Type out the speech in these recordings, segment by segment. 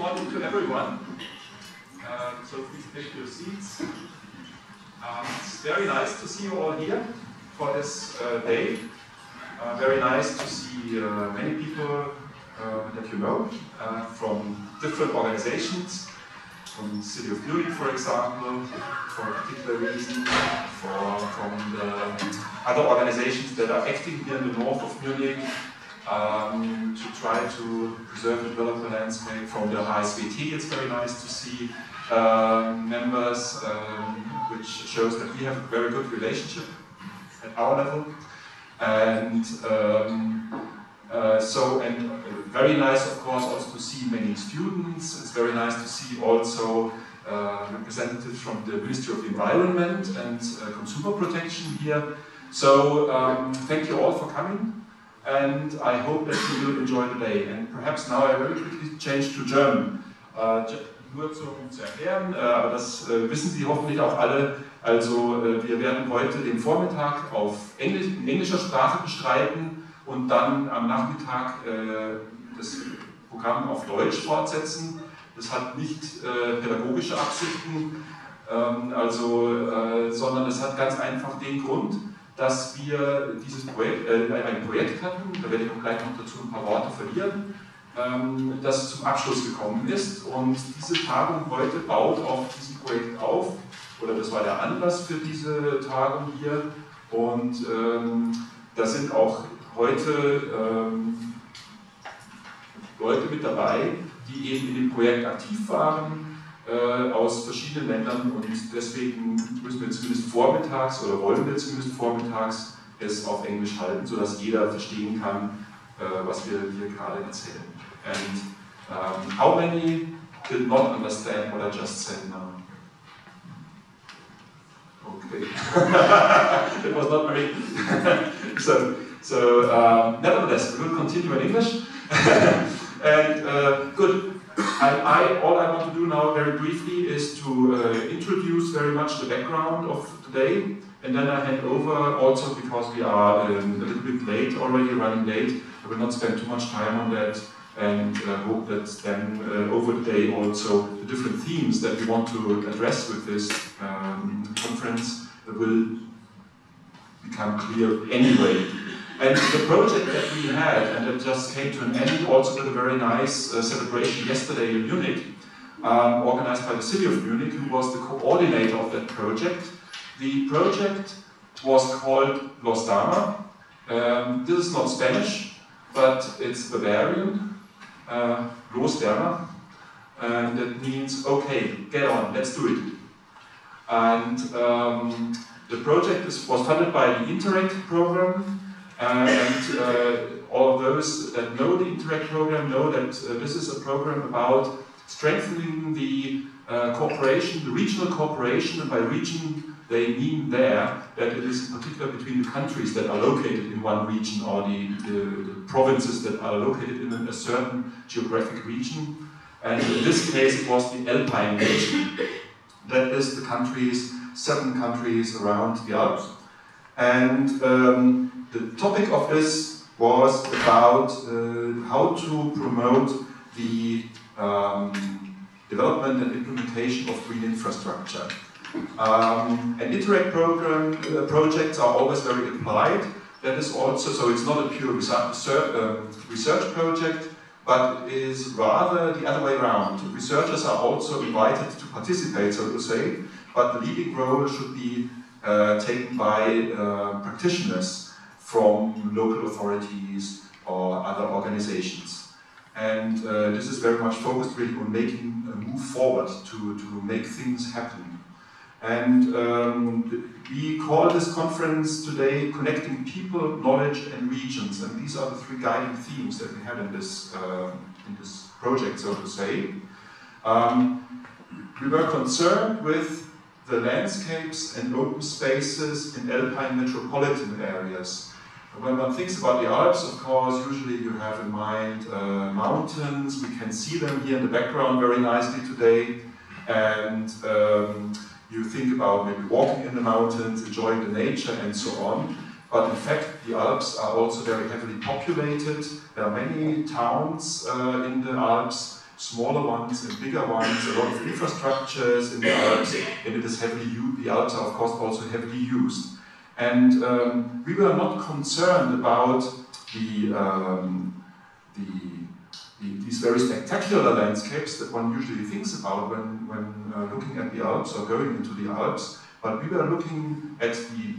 morning to everyone. Um, so please take your seats. Um, it's very nice to see you all here for this uh, day. Uh, very nice to see uh, many people uh, that you know uh, from different organizations, from the City of Munich, for example, for a particular reason, for, from the other organizations that are acting here in the north of Munich, um, to try to preserve the landscape. From the HSWT, it's very nice to see uh, members, um, which shows that we have a very good relationship at our level. And um, uh, so, and very nice, of course, also to see many students. It's very nice to see also uh, representatives from the Ministry of Environment and uh, Consumer Protection here. So, um, thank you all for coming and I hope that you will enjoy the day. And perhaps now I very quickly change to German. Uh, nur zum, zu erklären, äh, aber das äh, wissen Sie hoffentlich auch alle. Also wir werden heute den Vormittag auf Englisch, in englischer Sprache bestreiten und dann am Nachmittag das Programm auf Deutsch fortsetzen. Das hat nicht pädagogische Absichten, ähm, also, sondern es hat ganz einfach den Grund, dass wir dieses Projekt, äh, ein Projekt hatten, da werde ich auch gleich noch dazu ein paar Worte verlieren, ähm, das zum Abschluss gekommen ist. Und diese Tagung heute baut auf diesem Projekt auf, oder das war der Anlass für diese Tagung hier. Und ähm, da sind auch heute ähm, Leute mit dabei, die eben in dem Projekt aktiv waren äh, aus verschiedenen Ländern und deswegen müssen wir zumindest vormittags oder wollen wir zumindest vormittags es auf Englisch halten, sodass jeder verstehen kann, äh, was wir hier gerade erzählen. And um, how many did not understand what I just said now? Okay. it was not very. so, so um, nevertheless, we will continue in English. and uh, good. I, I, all I want to do now very briefly is to uh, introduce very much the background of today and then I hand over also because we are um, a little bit late already, running late. I will not spend too much time on that and uh, hope that then uh, over the day also the different themes that we want to address with this um, conference will become clear anyway. And the project that we had, and it just came to an end also with a very nice uh, celebration yesterday in Munich, um, organized by the city of Munich, who was the coordinator of that project. The project was called Los Dama. Um, this is not Spanish, but it's Bavarian, uh, Los Dama, and it means, okay, get on, let's do it. And um, the project is, was funded by the Interreg program, and uh, all of those that know the Interreg program know that uh, this is a program about strengthening the cooperation, the regional cooperation, and by region they mean there that it is in particular between the countries that are located in one region or the, the, the provinces that are located in a certain geographic region. And in this case, it was the Alpine region. That is the countries, seven countries around the Alps. And um, the topic of this was about uh, how to promote the um, development and implementation of green infrastructure. Um, and Interreg program uh, projects are always very applied. That is also, so it's not a pure research, uh, research project, but is rather the other way around. Researchers are also invited to participate, so to say, but the leading role should be uh, taken by uh, practitioners from local authorities or other organizations. And uh, this is very much focused really on making a move forward to, to make things happen. And um, we call this conference today Connecting People, Knowledge and Regions. And these are the three guiding themes that we have in this, uh, in this project, so to say. Um, we were concerned with the landscapes and open spaces in alpine metropolitan areas when one thinks about the Alps, of course, usually you have in mind uh, mountains. We can see them here in the background very nicely today. And um, you think about maybe walking in the mountains, enjoying the nature, and so on. But in fact, the Alps are also very heavily populated. There are many towns uh, in the Alps. smaller ones and bigger ones, a lot of infrastructures in the Alps, and it is heavily used. The Alps are, of course, also heavily used. And um, we were not concerned about the, um, the, the, these very spectacular landscapes that one usually thinks about when, when uh, looking at the Alps or going into the Alps, but we were looking at the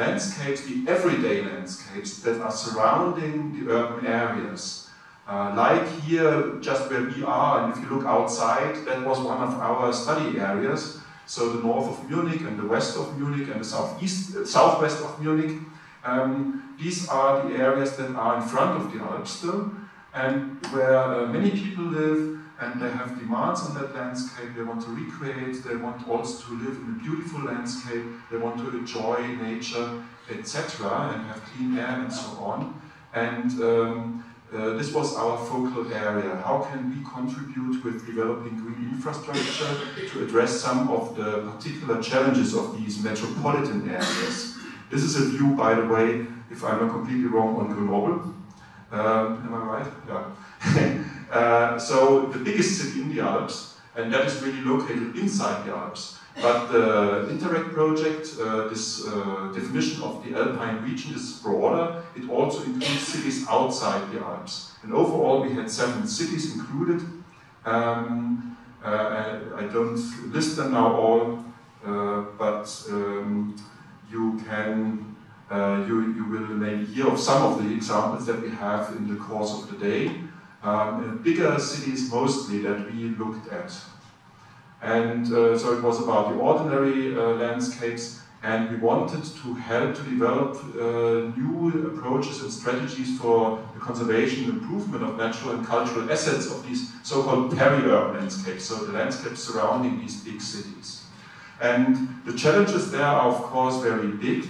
landscapes, the everyday landscapes that are surrounding the urban areas. Uh, like here, just where we are, and if you look outside, that was one of our study areas. So the north of Munich and the west of Munich and the southeast, uh, southwest of Munich. Um, these are the areas that are in front of the Alps still, and where uh, many people live, and they have demands on that landscape. They want to recreate, they want also to live in a beautiful landscape, they want to enjoy nature, etc., and have clean air and so on. And um, uh, this was our focal area. How can we contribute with developing green infrastructure to address some of the particular challenges of these metropolitan areas? This is a view, by the way, if I'm not completely wrong, on Grenoble. Um, am I right? Yeah. uh, so the biggest city in the Alps, and that is really located inside the Alps. But the Interreg project, uh, this uh, definition of the Alpine region is broader. It also includes cities outside the Alps. And overall, we had seven cities included. Um, uh, I don't list them now all, uh, but um, you can uh, you, you will maybe hear of some of the examples that we have in the course of the day. Um, bigger cities mostly that we looked at. And uh, so it was about the ordinary uh, landscapes, and we wanted to help to develop uh, new approaches and strategies for the conservation and improvement of natural and cultural assets of these so-called peri-urban landscapes, so the landscapes surrounding these big cities. And the challenges there are, of course, very big,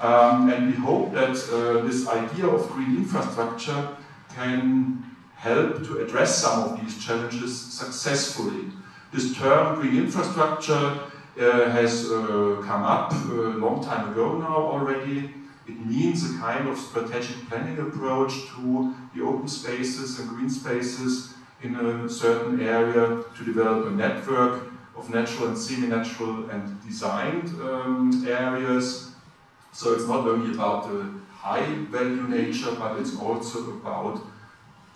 um, and we hope that uh, this idea of green infrastructure can help to address some of these challenges successfully. This term green infrastructure uh, has uh, come up a long time ago now already. It means a kind of strategic planning approach to the open spaces and green spaces in a certain area to develop a network of natural and semi-natural and designed um, areas. So it's not only about the high value nature, but it's also about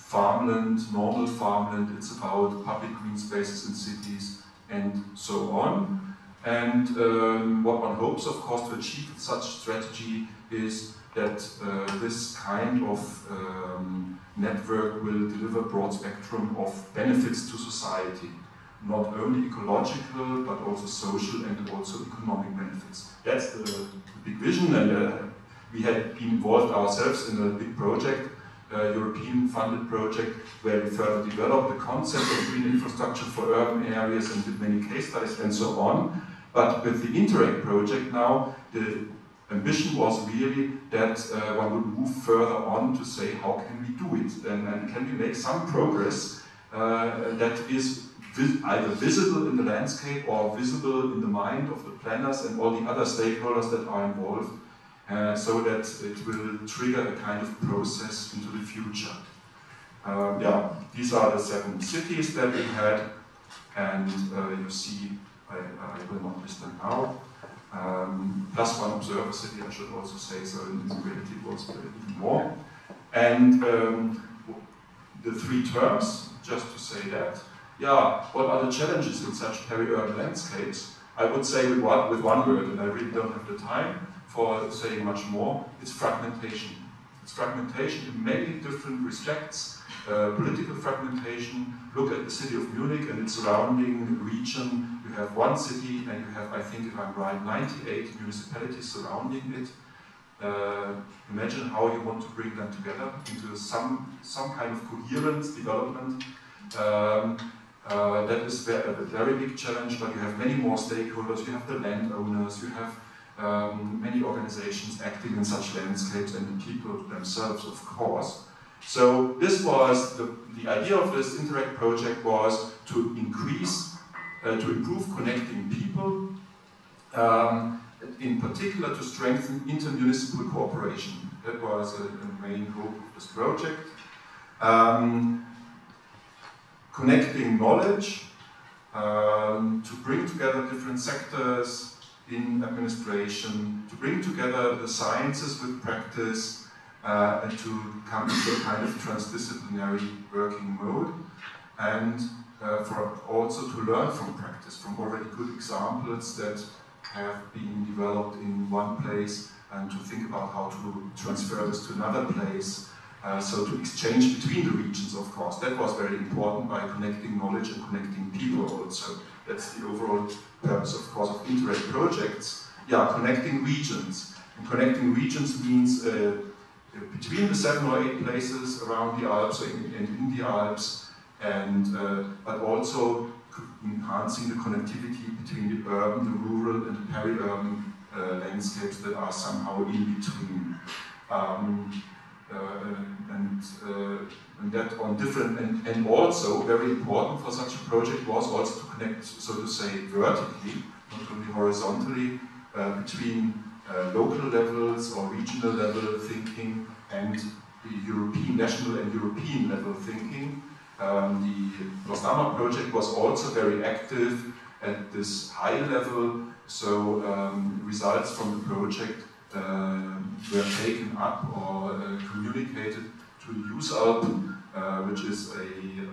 farmland, normal farmland, it's about public green spaces in cities, and so on. And um, what one hopes, of course, to achieve with such strategy is that uh, this kind of um, network will deliver broad spectrum of benefits to society, not only ecological, but also social and also economic benefits. That's the, the big vision, and uh, we had been involved ourselves in a big project uh, European funded project where we further develop the concept of green infrastructure for urban areas and did many case studies and so on. But with the Interreg project now, the ambition was really that uh, one would move further on to say how can we do it and, and can we make some progress uh, that is vis either visible in the landscape or visible in the mind of the planners and all the other stakeholders that are involved uh, so that it will trigger a kind of process into the future. Uh, yeah, these are the seven cities that we had, and uh, you see, I, I, will not list them now. Um, plus one observer city, I should also say, so in reality it was even more. And um, the three terms, just to say that, yeah, what are the challenges in such peri-urban landscapes? I would say with one, with one word, and I really don't have the time, for saying much more, it's fragmentation. It's fragmentation in many different respects. Uh, political fragmentation, look at the city of Munich and its surrounding region. You have one city and you have, I think if I'm right, 98 municipalities surrounding it. Uh, imagine how you want to bring them together into some, some kind of coherent development. Um, uh, that is a very big challenge, but you have many more stakeholders. You have the landowners, you have um, many organizations acting in such landscapes and the people themselves, of course. So this was, the, the idea of this Interreg project was to increase, uh, to improve connecting people, um, in particular to strengthen intermunicipal cooperation. That was a, a main hope of this project. Um, connecting knowledge um, to bring together different sectors in administration, to bring together the sciences with practice, uh, and to come to a kind of transdisciplinary working mode, and uh, for also to learn from practice, from already good examples that have been developed in one place, and to think about how to transfer this to another place. Uh, so to exchange between the regions, of course, that was very important by connecting knowledge and connecting people also. That's the overall purpose, of course, of Interreg projects. Yeah, connecting regions. And connecting regions means uh, between the seven or eight places around the Alps and in the Alps, and uh, but also enhancing the connectivity between the urban, the rural, and the peri-urban uh, landscapes that are somehow in between. Um, uh, and, uh, and, that on different, and, and also very important for such a project was also to connect, so to say, vertically, not only horizontally, uh, between local levels or regional level thinking and the European, national and European level thinking. Um, the Los Dama project was also very active at this high level, so um, results from the project uh, were taken up or uh, communicated to EUSALP, uh, which is a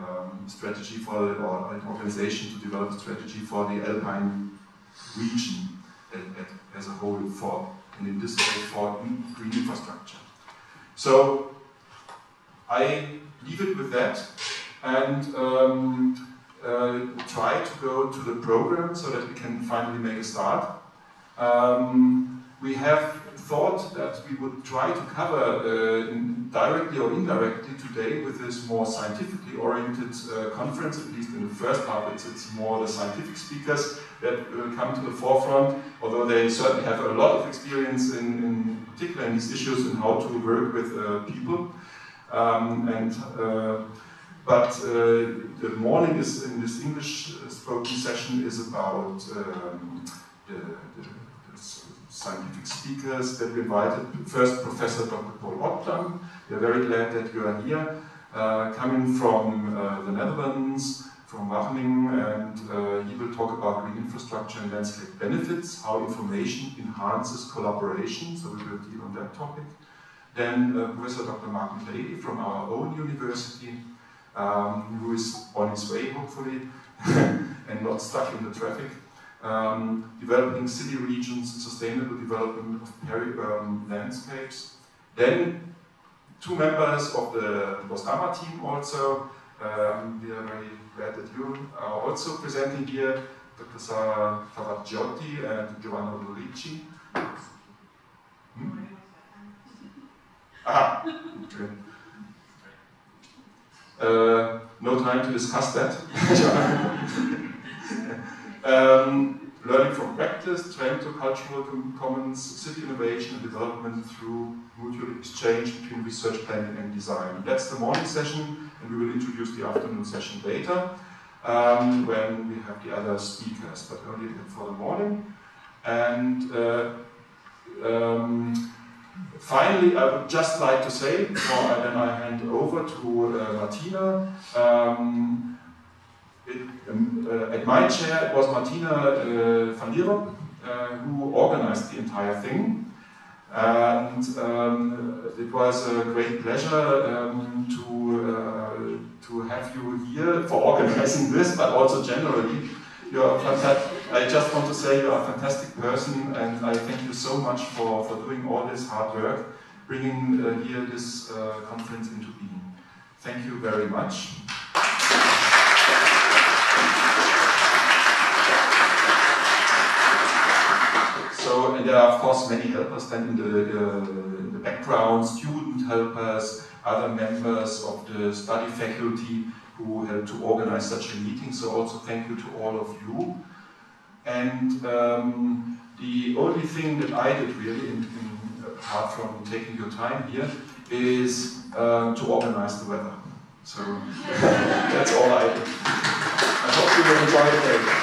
um, strategy for, or an organization to develop a strategy for the Alpine region as a whole for, and in this case for green infrastructure. So I leave it with that and um, uh, try to go to the program so that we can finally make a start. Um, we have thought that we would try to cover uh, directly or indirectly today with this more scientifically oriented uh, conference, at least in the first half, it's, it's more the scientific speakers that will come to the forefront, although they certainly have a lot of experience in, in particular in these issues and how to work with uh, people. Um, and uh, but uh, the morning is in this English spoken session is about um, the, the scientific speakers that we invited. First, Professor Dr. Paul Opdam. We are very glad that you are here, uh, coming from uh, the Netherlands, from Wageningen, and uh, he will talk about green infrastructure and landscape benefits, how information enhances collaboration, so we will deal on that topic. Then uh, Professor Dr. Martin Lady from our own university, um, who is on his way, hopefully, and not stuck in the traffic um, developing city regions, sustainable development of peri-urban landscapes. Then two members of the Los Dama team also. Um, we are very glad that you are also presenting here, Dr. Sara Favargiotti and Giovanna Ulrici. Hmm? Ah, okay. Uh, no time to discuss that. Um, learning from practice, Trento cultural commons, city innovation and development through mutual exchange between research planning and design. That's the morning session, and we will introduce the afternoon session later um, when we have the other speakers, but only for the morning. And uh, um, finally, I would just like to say, before I, then I hand over to uh, Martina, um, at my chair, it was Martina uh, van Lierop uh, who organized the entire thing. And um, it was a great pleasure um, to, uh, to have you here for organizing this, but also generally. You're I just want to say you're a fantastic person, and I thank you so much for, for doing all this hard work, bringing uh, here this uh, conference into being. Thank you very much. So, and there are of course many helpers then in the, in the background, student helpers, other members of the study faculty who helped to organize such a meeting. So also thank you to all of you. And um, the only thing that I did really, in, in, apart from taking your time here, is uh, to organize the weather. So that's all I did. I hope you will enjoy the day.